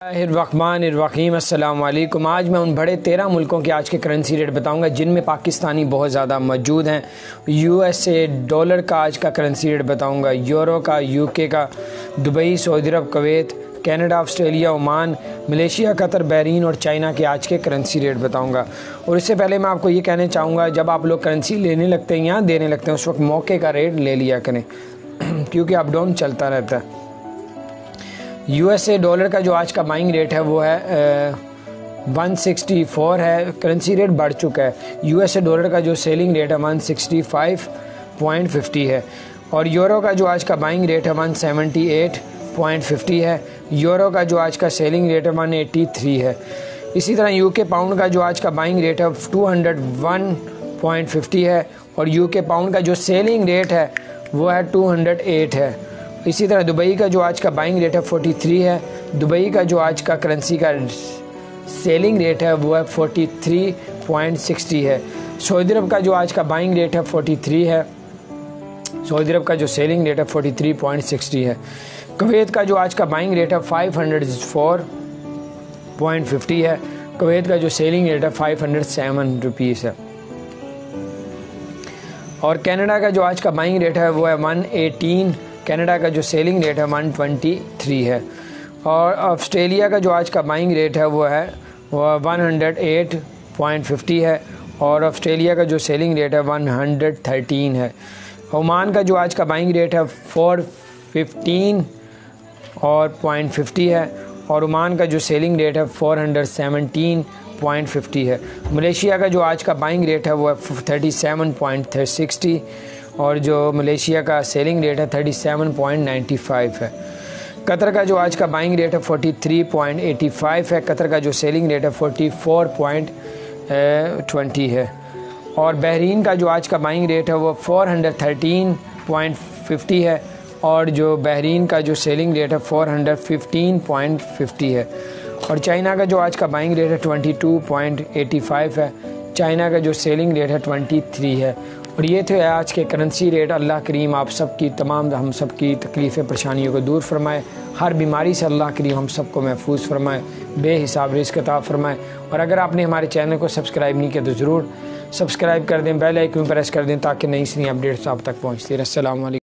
अल्लाम आज मैं उन बड़े तेरह मुल्कों के आज के करेंसी रेट बताऊँगा, जिनमें पाकिस्तानी बहुत ज़्यादा मौजूद हैं। यूएसए डॉलर का आज का करेंसी रेट बताऊँगा यूरो का यूके का, Dubai, Saudi Arab, Kuwait, Canada, Australia, Oman, Malaysia, Qatar, Bahrain और चाइना के आज के करेंसी रेट बताऊँगा। और इससे पहले मैं आपको ये कहना चाहूँगा, जब आप लोग करेंसी लेने लगते हैं या देने लगते हैं, उस वक्त मौके का रेट ले लिया करें, क्योंकि अप डाउन चलता रहता है। यूएसए डॉलर का जो आज का बाइंग रेट है, वो है सिक्सटी फोर है। करेंसी रेट बढ़ चुका है। यूएसए डॉलर का जो सेलिंग रेट है one sixty five point fifty है। और यूरो का जो आज का बाइंग रेट है one seventy eight point fifty है। यूरो का जो आज का सेलिंग रेट है वन एटी थ्री है। इसी तरह यूके पाउंड का जो आज का बाइंग रेट है two hundred one point fifty है। और यूके पाउंड का जो सेलिंग रेट है, वो है टू हंड्रेड एट है। इसी तरह दुबई का जो आज का बाइंग रेट है 43 है, दुबई का जो आज का करेंसी का सेलिंग रेट है वो है 43.60 है। सऊदी अरब का जो आज का बाइंग रेट है 43 है, सऊदी अरब का जो सेलिंग रेट है 43.60 है। कवैत का जो आज का बाइंग रेट है 504.50 है, कवैत का जो सेलिंग रेट है 507 रुपीज़ है। और कनाडा का जो आज का बाइंग रेट है वो है 118 कनाडा का जो सेलिंग रेट है वन ट्वेंटी थ्री है। और ऑस्ट्रेलिया का जो आज का बाइंग रेट है वो है, वो one hundred eight point fifty है और ऑस्ट्रेलिया का जो सेलिंग रेट है वन हंड्रेड थर्टीन है। ओमान का जो आज का बाइंग रेट है फोर फिफ्टीन और पॉइंट फिफ्टी है और ओमान का जो सेलिंग रेट है four hundred seventeen point fifty है। मलेशिया का जो आज का बाइंग रेट है वो है थर्टी सेवन पॉइंट सिक्सटी और जो मलेशिया का सेलिंग रेट है thirty seven point ninety five है। कतर का जो आज का बाइंग रेट है forty three point eighty five है। कतर का जो सेलिंग रेट है फोर्टी फोर पॉइंट ट्वेंटी है। और बहरीन का जो आज का बाइंग रेट है वो four hundred thirteen point fifty है और जो बहरीन का जो सेलिंग रेट है four hundred fifteen point fifty है। और चाइना का जो आज का बाइंग रेट है twenty two point eighty five है। चाइना का जो सेलिंग रेट है ट्वेंटी थ्री है। और ये थे आज के करेंसी रेट अल्लाह करीम आप सब की तमाम हम सब की तकलीफ़ें, परेशानियों को दूर फरमाए। हर बीमारी से अल्लाह करीम हम सबको महफूज फरमाए, बेहिसाब रिस्क अता फरमाए। और अगर आपने हमारे चैनल को सब्सक्राइब नहीं किया तो ज़रूर सब्सक्राइब कर दें बेल आइकन प्रेस कर दें, ताकि नई सी अपडेट्स आप तक पहुँचती असल